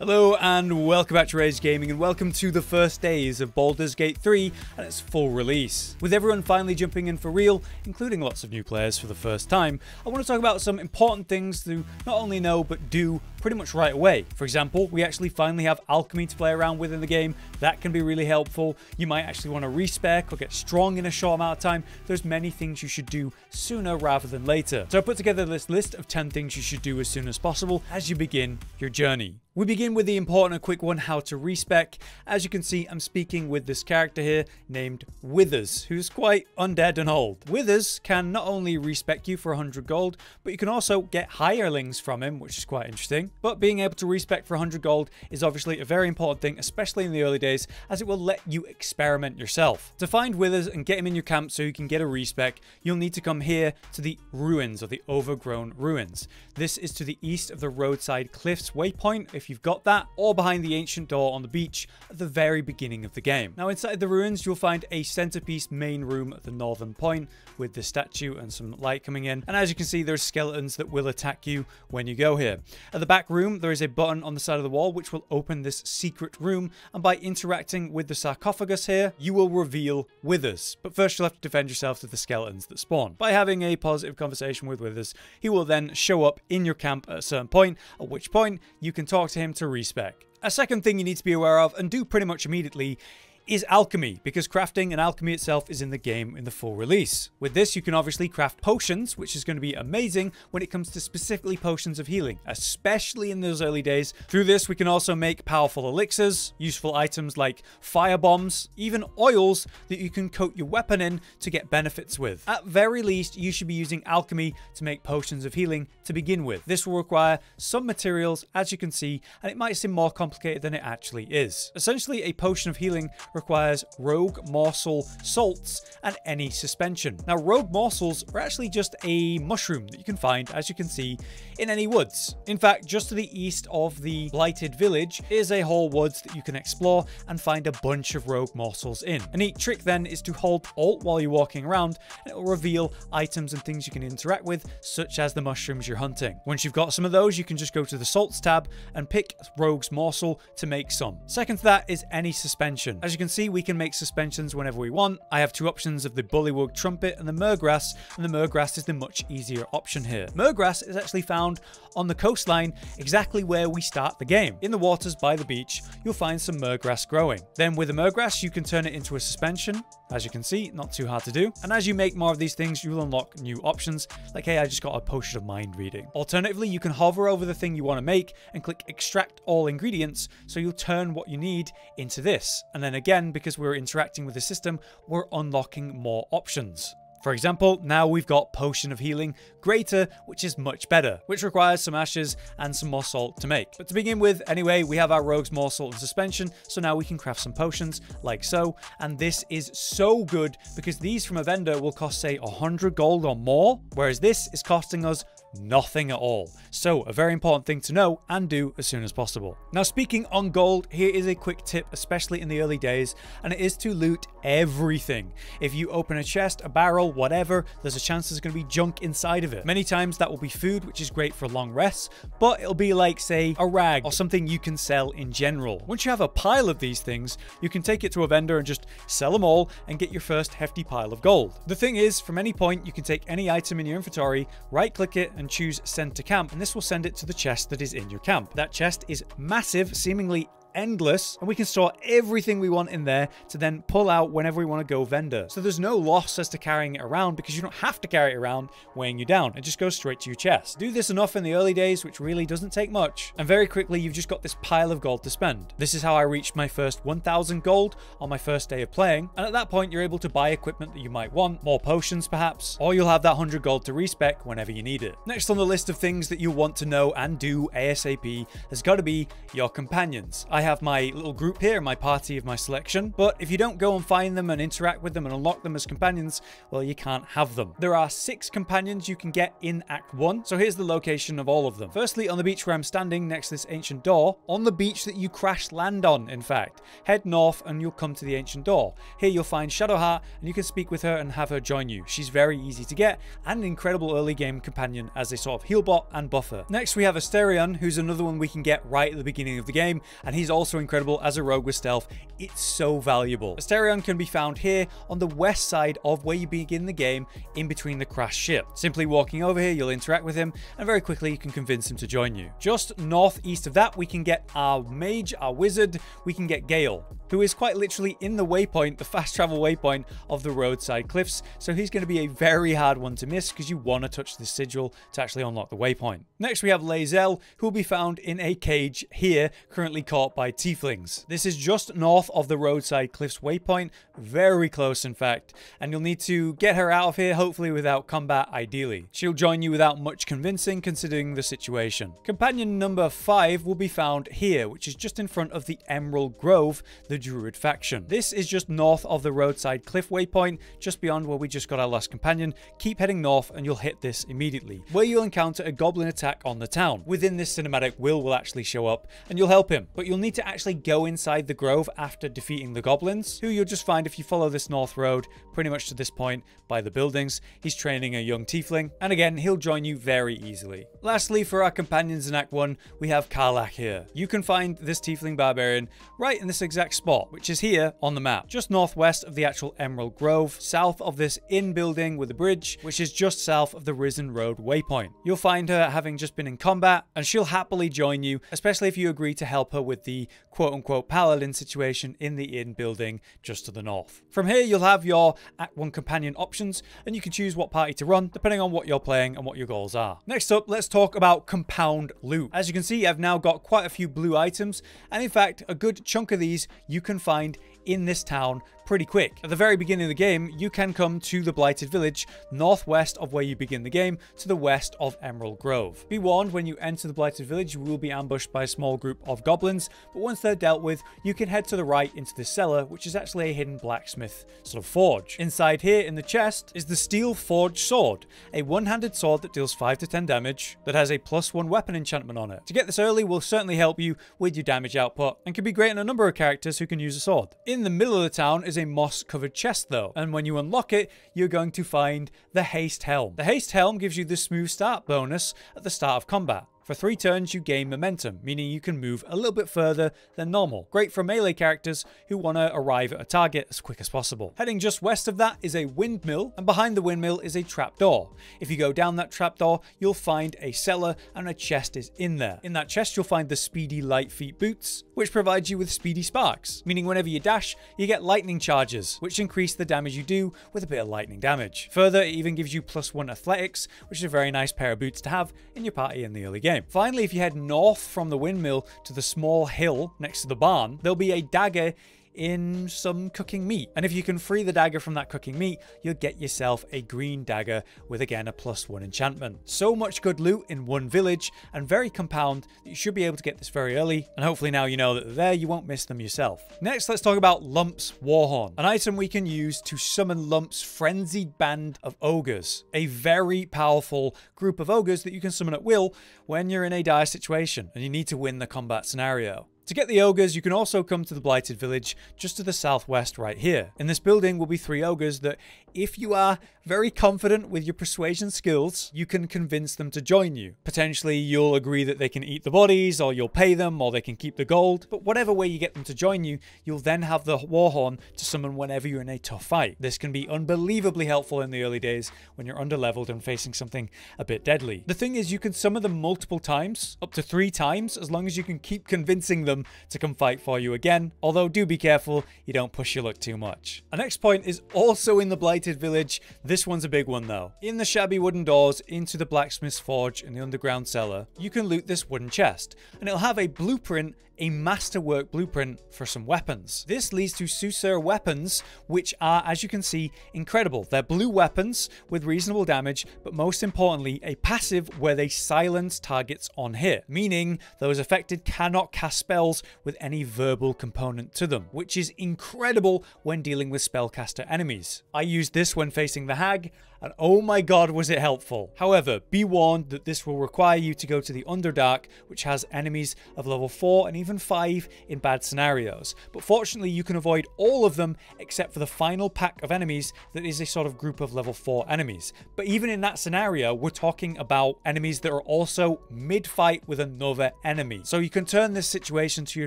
Hello and welcome back to Rage Gaming and welcome to the first days of Baldur's Gate 3 and its full release. With everyone finally jumping in for real, including lots of new players for the first time, I want to talk about some important things to not only know but do pretty much right away. For example, we actually finally have alchemy to play around with in the game. That can be really helpful. You might actually want to respec or get strong in a short amount of time. There's many things you should do sooner rather than later. So I put together this list of 10 things you should do as soon as possible as you begin your journey. We begin with the important and quick one, how to respec. As you can see, I'm speaking with this character here named Withers, who's quite undead and old. Withers can not only respec you for 100 gold, but you can also get hirelings from him, which is quite interesting. But being able to respec for 100 gold is obviously a very important thing, especially in the early days, as it will let you experiment yourself. To find Withers and get him in your camp so you can get a respec, you'll need to come here to the ruins, or the overgrown ruins. This is to the east of the roadside cliffs waypoint, if you've got that, or behind the ancient door on the beach at the very beginning of the game. Now inside the ruins you'll find a centerpiece main room at the northern point with the statue and some light coming in and as you can see there's skeletons that will attack you when you go here. At the back room there is a button on the side of the wall which will open this secret room and by interacting with the sarcophagus here you will reveal Withers but first you'll have to defend yourself to the skeletons that spawn. By having a positive conversation with Withers he will then show up in your camp at a certain point at which point you can talk him to respec. A second thing you need to be aware of, and do pretty much immediately, is alchemy, because crafting and alchemy itself is in the game in the full release. With this, you can obviously craft potions, which is going to be amazing when it comes to specifically potions of healing, especially in those early days. Through this, we can also make powerful elixirs, useful items like fire bombs, even oils that you can coat your weapon in to get benefits with. At very least, you should be using alchemy to make potions of healing to begin with. This will require some materials, as you can see, and it might seem more complicated than it actually is. Essentially, a potion of healing requires rogue morsel salts and any suspension. Now, rogue morsels are actually just a mushroom that you can find, as you can see, in any woods. In fact, just to the east of the blighted village is a whole woods that you can explore and find a bunch of rogue morsels in. A neat trick then is to hold Alt while you're walking around and it will reveal items and things you can interact with, such as the mushrooms you're hunting. Once you've got some of those, you can just go to the salts tab and pick Rogue's Morsel to make some. Second to that is any suspension. As you can see, we can make suspensions whenever we want. I have two options of the Bullywug Trumpet and the Murgrass, and the Murgrass is the much easier option here. Murgrass is actually found on the coastline exactly where we start the game. In the waters by the beach, you'll find some Murgrass growing. Then with the Murgrass, you can turn it into a suspension. As you can see, not too hard to do. And as you make more of these things, you'll unlock new options, like hey, I just got a potion of mind reading. Alternatively, you can hover over the thing you want to make and click extract all ingredients, so you'll turn what you need into this. And then again, because we're interacting with the system, we're unlocking more options. For example, now we've got Potion of Healing Greater, which is much better, which requires some ashes and some more salt to make. But to begin with, anyway, we have our Rogue's Morsel and Suspension, so now we can craft some potions, like so, and this is so good because these from a vendor will cost, say, 100 gold or more, whereas this is costing us nothing at all. So a very important thing to know and do as soon as possible. Now speaking on gold, here is a quick tip, especially in the early days, and it is to loot everything. If you open a chest, a barrel, whatever, there's a chance there's going to be junk inside of it. Many times that will be food, which is great for long rests, but it'll be like, say, a rag or something you can sell in general. Once you have a pile of these things, you can take it to a vendor and just sell them all and get your first hefty pile of gold. The thing is, from any point, you can take any item in your inventory, right click it and choose send to camp, and this will send it to the chest that is in your camp. That chest is massive, seemingly endless and we can store everything we want in there to then pull out whenever we want to go vendor. So there's no loss as to carrying it around because you don't have to carry it around weighing you down. It just goes straight to your chest. Do this enough in the early days, which really doesn't take much. And very quickly, you've just got this pile of gold to spend. This is how I reached my first 1000 gold on my first day of playing. And at that point, you're able to buy equipment that you might want, more potions perhaps, or you'll have that 100 gold to respec whenever you need it. Next on the list of things that you'll want to know and do ASAP has got to be your companions. I have my little group here, my party of my selection, but if you don't go and find them and interact with them and unlock them as companions, well, you can't have them. There are six companions you can get in Act 1, so here's the location of all of them. Firstly, on the beach where I'm standing next to this ancient door, on the beach that you crash land on, in fact. Head north and you'll come to the ancient door. Here you'll find Shadowheart and you can speak with her and have her join you. She's very easy to get and an incredible early game companion as a sort of heal bot and buffer. Next we have Astarion, who's another one we can get right at the beginning of the game, and he's also incredible as a rogue with stealth. It's so valuable. Astarion can be found here on the west side of where you begin the game in between the crashed ship. Simply walking over here, you'll interact with him and very quickly you can convince him to join you. Just northeast of that, we can get our mage, our wizard, we can get Gale who is quite literally in the waypoint, the fast travel waypoint of the roadside cliffs. So he's going to be a very hard one to miss because you want to touch the sigil to actually unlock the waypoint. Next we have Lae'zel, who will be found in a cage here, currently caught by tieflings. This is just north of the roadside cliffs waypoint, very close in fact, and you'll need to get her out of here, hopefully without combat ideally. She'll join you without much convincing considering the situation. Companion number 5 will be found here, which is just in front of the Emerald Grove, the Druid faction. This is just north of the roadside cliff waypoint, just beyond where we just got our last companion. Keep heading north and you'll hit this immediately, where you'll encounter a goblin attack on the town. Within this cinematic, Wyll will actually show up and you'll help him, but you'll need to actually go inside the grove after defeating the goblins, who you'll just find if you follow this north road pretty much to this point by the buildings. He's training a young tiefling, and again, he'll join you very easily. Lastly, for our companions in Act 1, we have Karlach here. You can find this tiefling barbarian right in this exact spot, which is here on the map, just northwest of the actual Emerald Grove, south of this inn building with a bridge, which is just south of the Risen Road waypoint. You'll find her having just been in combat, and she'll happily join you, especially if you agree to help her with the quote-unquote paladin situation in the inn building just to the north. From here, you'll have your Act 1 companion options, and you can choose what party to run, depending on what you're playing and what your goals are. Next up, let's talk about compound loot. As you can see, I've now got quite a few blue items, and in fact, a good chunk of these you can find in this town pretty quick. At the very beginning of the game, you can come to the Blighted Village, northwest of where you begin the game, to the west of Emerald Grove. Be warned, when you enter the Blighted Village, you will be ambushed by a small group of goblins, but once they're dealt with, you can head to the right into the cellar, which is actually a hidden blacksmith sort of forge. Inside here, in the chest, is the Steel Forge Sword, a one-handed sword that deals 5 to 10 damage, that has a plus 1 weapon enchantment on it. To get this early will certainly help you with your damage output, and can be great in a number of characters who can use a sword. In the middle of the town is a moss-covered chest though, and when you unlock it, you're going to find the Haste Helm. The Haste Helm gives you the smooth start bonus at the start of combat. For three turns, you gain momentum, meaning you can move a little bit further than normal. Great for melee characters who want to arrive at a target as quick as possible. Heading just west of that is a windmill, and behind the windmill is a trapdoor. If you go down that trapdoor, you'll find a cellar and a chest is in there. In that chest, you'll find the Speedy Light Feet boots, which provides you with Speedy Sparks, meaning whenever you dash, you get lightning charges, which increase the damage you do with a bit of lightning damage. Further, it even gives you plus one athletics, which is a very nice pair of boots to have in your party in the early game game. Finally, if you head north from the windmill to the small hill next to the barn, there'll be a dagger in some cooking meat. And if you can free the dagger from that cooking meat, you'll get yourself a green dagger with again a plus one enchantment. So much good loot in one village and very compound that you should be able to get this very early. And hopefully now you know that there, you won't miss them yourself. Next, let's talk about Lump's Warhorn, an item we can use to summon Lump's frenzied band of ogres, a very powerful group of ogres that you can summon at will when you're in a dire situation and you need to win the combat scenario. To get the ogres, you can also come to the Blighted Village just to the southwest right here. In this building will be three ogres that, if you are very confident with your persuasion skills, you can convince them to join you. Potentially, you'll agree that they can eat the bodies, or you'll pay them, or they can keep the gold. But whatever way you get them to join you, you'll then have the Warhorn to summon whenever you're in a tough fight. This can be unbelievably helpful in the early days when you're underleveled and facing something a bit deadly. The thing is, you can summon them multiple times, up to three times, as long as you can keep convincing them them to come fight for you again, although do be careful you don't push your luck too much. Our next point is also in the Blighted Village. This one's a big one though. In the shabby wooden doors into the blacksmith's forge and the underground cellar, you can loot this wooden chest, and it'll have a blueprint a masterwork blueprint for some weapons. This leads to Suzerain weapons, which are, as you can see, incredible. They're blue weapons with reasonable damage, but most importantly, a passive where they silence targets on hit, meaning those affected cannot cast spells spells with any verbal component to them, which is incredible when dealing with spellcaster enemies. I used this when facing the hag, and oh my god was it helpful. However, be warned that this will require you to go to the Underdark, which has enemies of level 4 and even 5 in bad scenarios. But fortunately you can avoid all of them except for the final pack of enemies that is a sort of group of level 4 enemies. But even in that scenario, we're talking about enemies that are also mid-fight with another enemy. So you can turn this situation to your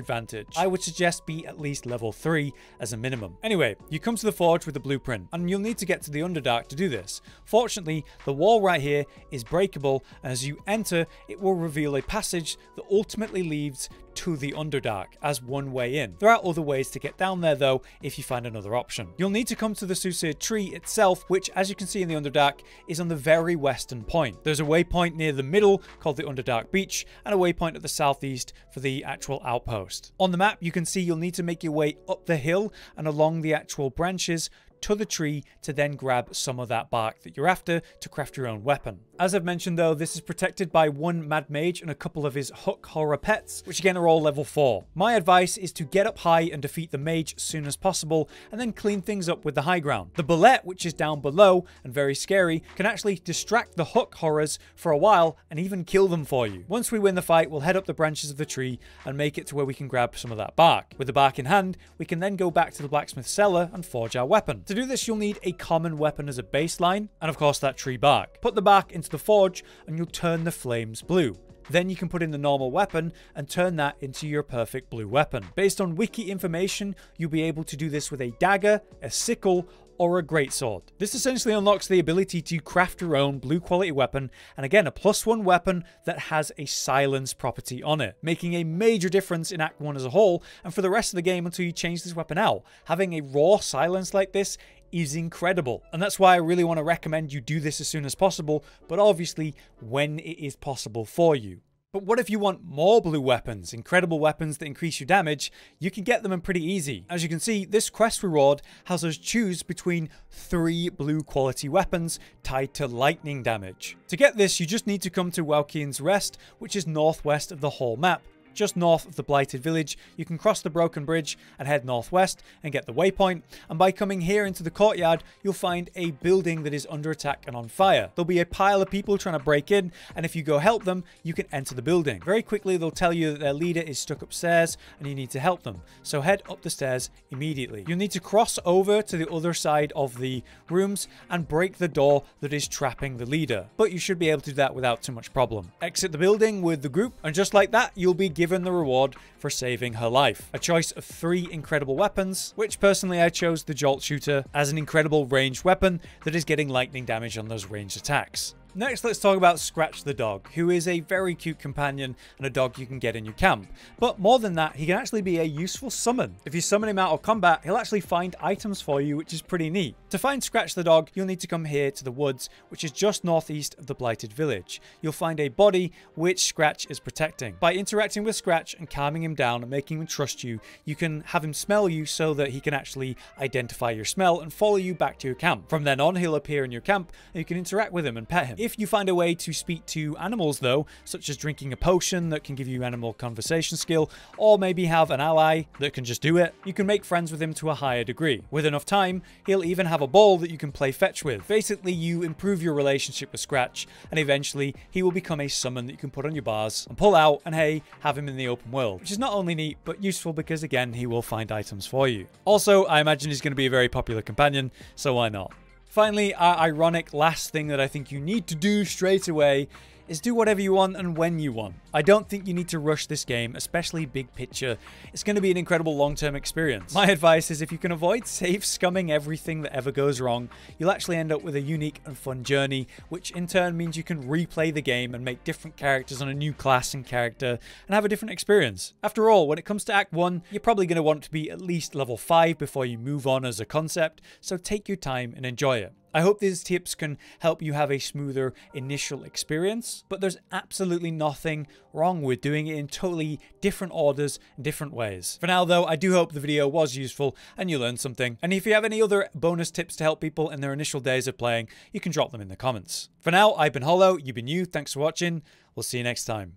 advantage. I would suggest be at least level 3 as a minimum. Anyway, you come to the forge with the blueprint, and you'll need to get to the Underdark to do this. Fortunately, the wall right here is breakable, and as you enter, it will reveal a passage that ultimately leads to the Underdark as one way in. There are other ways to get down there though if you find another option. You'll need to come to the Sussur tree itself, which as you can see in the Underdark is on the very western point. There's a waypoint near the middle called the Underdark Beach and a waypoint at the southeast for the actual outpost. On the map you can see you'll need to make your way up the hill and along the actual branches to the tree to then grab some of that bark that you're after to craft your own weapon. As I've mentioned though, this is protected by one Mad Mage and a couple of his Hook Horror pets, which again are all level 4. My advice is to get up high and defeat the mage as soon as possible, and then clean things up with the high ground. The Bulette, which is down below and very scary, can actually distract the Hook Horrors for a while and even kill them for you. Once we win the fight, we'll head up the branches of the tree and make it to where we can grab some of that bark. With the bark in hand, we can then go back to the blacksmith cellar and forge our weapon. To do this, you'll need a common weapon as a baseline, and of course that tree bark. Put the bark into the forge and you'll turn the flames blue. Then you can put in the normal weapon and turn that into your perfect blue weapon. Based on wiki information, you'll be able to do this with a dagger, a sickle, or a greatsword. This essentially unlocks the ability to craft your own blue quality weapon, and again, a plus one weapon that has a silence property on it, making a major difference in Act 1 as a whole, and for the rest of the game until you change this weapon out. Having a raw silence like this is incredible. And that's why I really want to recommend you do this as soon as possible, but obviously when it is possible for you. But what if you want more blue weapons, incredible weapons that increase your damage? You can get them in pretty easy. As you can see, this quest reward has us choose between three blue quality weapons tied to lightning damage. To get this, you just need to come to Waukeen's Rest, which is northwest of the whole map, just north of the Blighted Village. You can cross the Broken Bridge and head northwest and get the waypoint. And by coming here into the courtyard, you'll find a building that is under attack and on fire. There'll be a pile of people trying to break in, and if you go help them, you can enter the building. Very quickly, they'll tell you that their leader is stuck upstairs and you need to help them. So head up the stairs immediately. You'll need to cross over to the other side of the rooms and break the door that is trapping the leader. But you should be able to do that without too much problem. Exit the building with the group, and just like that, you'll be given given the reward for saving her life. A choice of three incredible weapons, which personally I chose the Jolt Shooter as an incredible ranged weapon that is getting lightning damage on those ranged attacks. Next, let's talk about Scratch the dog, who is a very cute companion and a dog you can get in your camp. But more than that, he can actually be a useful summon. If you summon him out of combat, he'll actually find items for you, which is pretty neat. To find Scratch the dog, you'll need to come here to the woods, which is just northeast of the Blighted Village. You'll find a body which Scratch is protecting. By interacting with Scratch and calming him down and making him trust you, you can have him smell you so that he can actually identify your smell and follow you back to your camp. From then on, he'll appear in your camp and you can interact with him and pet him. If you find a way to speak to animals though, such as drinking a potion that can give you animal conversation skill, or maybe have an ally that can just do it, you can make friends with him to a higher degree. With enough time, he'll even have a ball that you can play fetch with. Basically, you improve your relationship with Scratch, and eventually he will become a summon that you can put on your bars and pull out, and hey, have him in the open world, which is not only neat, but useful because again, he will find items for you. Also, I imagine he's going to be a very popular companion, so why not? Finally, our ironic last thing that I think you need to do straight away is do whatever you want and when you want. I don't think you need to rush this game, especially big picture. It's going to be an incredible long-term experience. My advice is if you can avoid save scumming everything that ever goes wrong, you'll actually end up with a unique and fun journey, which in turn means you can replay the game and make different characters on a new class and character and have a different experience. After all, when it comes to Act 1, you're probably going to want to be at least level 5 before you move on as a concept, so take your time and enjoy it. I hope these tips can help you have a smoother initial experience, but there's absolutely nothing wrong with doing it in totally different orders and different ways. For now though, I do hope the video was useful and you learned something. And if you have any other bonus tips to help people in their initial days of playing, you can drop them in the comments. For now, I've been Hollow, you've been you, thanks for watching, we'll see you next time.